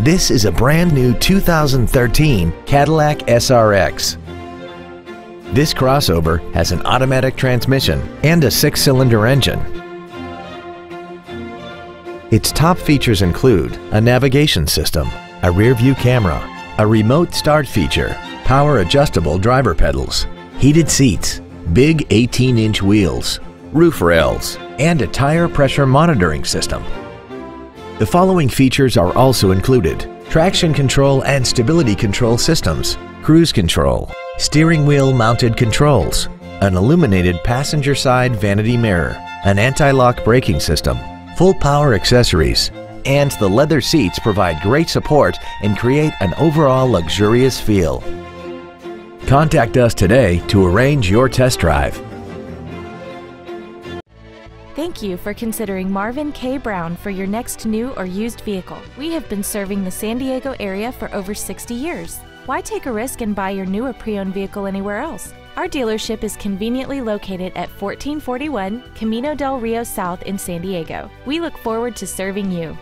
This is a brand new 2013 Cadillac SRX. This crossover has an automatic transmission and a six-cylinder engine. Its top features include a navigation system, a rear-view camera, a remote start feature, power adjustable driver pedals, heated seats, big 18-inch wheels, roof rails, and a tire pressure monitoring system. The following features are also included. Traction control and stability control systems, cruise control, steering wheel mounted controls, an illuminated passenger side vanity mirror, an anti-lock braking system, full power accessories, and the leather seats provide great support and create an overall luxurious feel. Contact us today to arrange your test drive. Thank you for considering Marvin K. Brown for your next new or used vehicle. We have been serving the San Diego area for over 60 years. Why take a risk and buy your new or pre owned vehicle anywhere else? Our dealership is conveniently located at 1441 Camino del Rio South in San Diego. We look forward to serving you.